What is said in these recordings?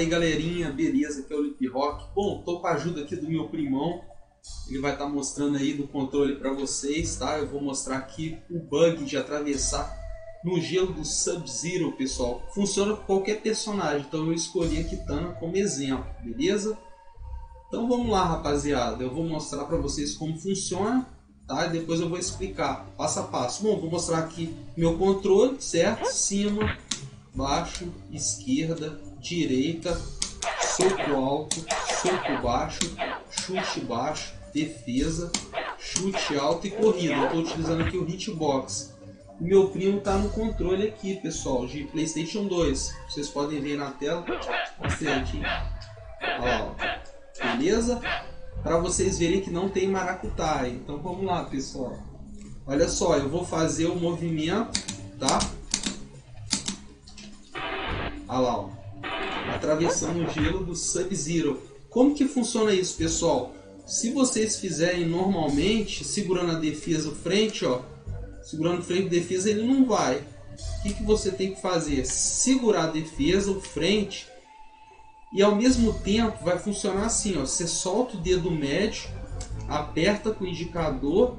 aí galerinha, beleza? Aqui é o Lip Rock. Bom, tô com a ajuda aqui do meu primão. Ele vai estar tá mostrando aí do controle para vocês, tá? Eu vou mostrar aqui o bug de atravessar no gelo do Sub-Zero, pessoal. Funciona com qualquer personagem, então eu escolhi a Kitana como exemplo, beleza? Então vamos lá, rapaziada. Eu vou mostrar para vocês como funciona, tá? E depois eu vou explicar passo a passo. Bom, vou mostrar aqui meu controle, certo? Cima, baixo, esquerda, direita, soco alto, soco baixo, chute baixo, defesa, chute alto e corrida. Eu estou utilizando aqui o hitbox. O meu primo está no controle aqui, pessoal, de PlayStation 2. Vocês podem ver na tela. Lá, Beleza? Para vocês verem que não tem maracutaia. Então vamos lá, pessoal. Olha só, eu vou fazer o movimento, tá? Olha lá, ó. Atravessando o gelo do Sub-Zero. Como que funciona isso, pessoal? Se vocês fizerem normalmente, segurando a defesa frente, ó, segurando frente de defesa, ele não vai. O que, que você tem que fazer? Segurar a defesa, o frente, e ao mesmo tempo vai funcionar assim, ó, você solta o dedo médio, aperta com o indicador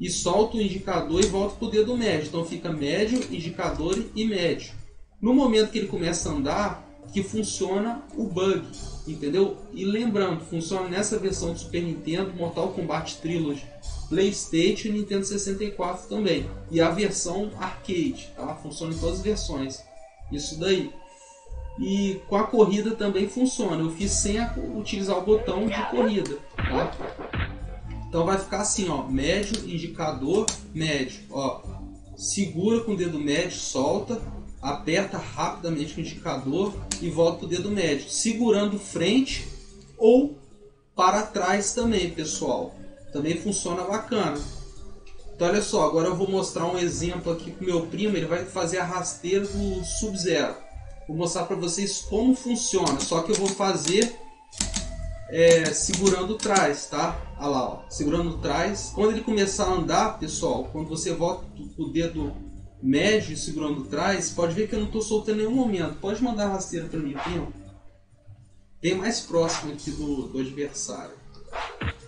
e solta o indicador e volta para o dedo médio. Então fica médio, indicador e médio. No momento que ele começa a andar, que funciona o bug, entendeu? E lembrando, funciona nessa versão do Super Nintendo, Mortal Kombat Trilogy, PlayStation e Nintendo 64 também. E a versão arcade, tá? Funciona em todas as versões. Isso daí. E com a corrida também funciona. Eu fiz sem utilizar o botão de corrida, tá? Então vai ficar assim, ó, médio, indicador, médio, ó. Segura com o dedo médio, solta, aperta rapidamente o indicador e volta o dedo médio, segurando frente ou para trás também, pessoal. Também funciona bacana. Então olha só, agora eu vou mostrar um exemplo aqui com meu primo, ele vai fazer a rasteira do Sub-Zero. Vou mostrar para vocês como funciona, só que eu vou fazer é, segurando trás, tá? Olha lá, ó, segurando trás. Quando ele começar a andar, pessoal, quando você volta o dedo médio segurando trás, pode ver que eu não estou soltando em nenhum momento. Pode mandar rasteira para mim, Pinho. Bem mais próximo aqui do, do adversário.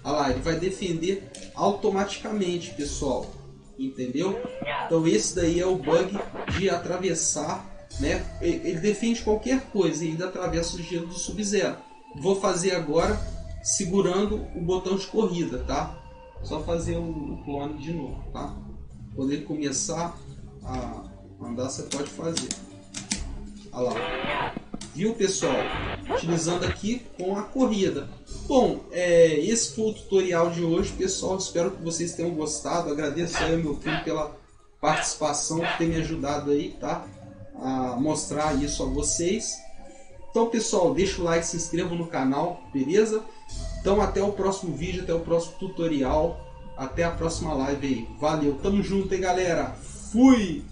Olha lá, ele vai defender automaticamente, pessoal. Entendeu? Então esse daí é o bug de atravessar, né? Ele defende qualquer coisa e ainda atravessa o gelo do Sub-Zero. Vou fazer agora segurando o botão de corrida, tá? Só fazer o clone de novo, tá? Quando ele começar a andar, você pode fazer. Olha lá. Viu, pessoal? Utilizando aqui com a corrida. Bom, é, esse foi o tutorial de hoje, pessoal. Espero que vocês tenham gostado. Agradeço aí ao meu filho pela participação, por ter me ajudado aí, tá? A mostrar isso a vocês. Então, pessoal, deixa o like, se inscreva no canal, beleza? Então, até o próximo vídeo, até o próximo tutorial. Até a próxima live aí. Valeu, tamo junto, hein, galera? Fui!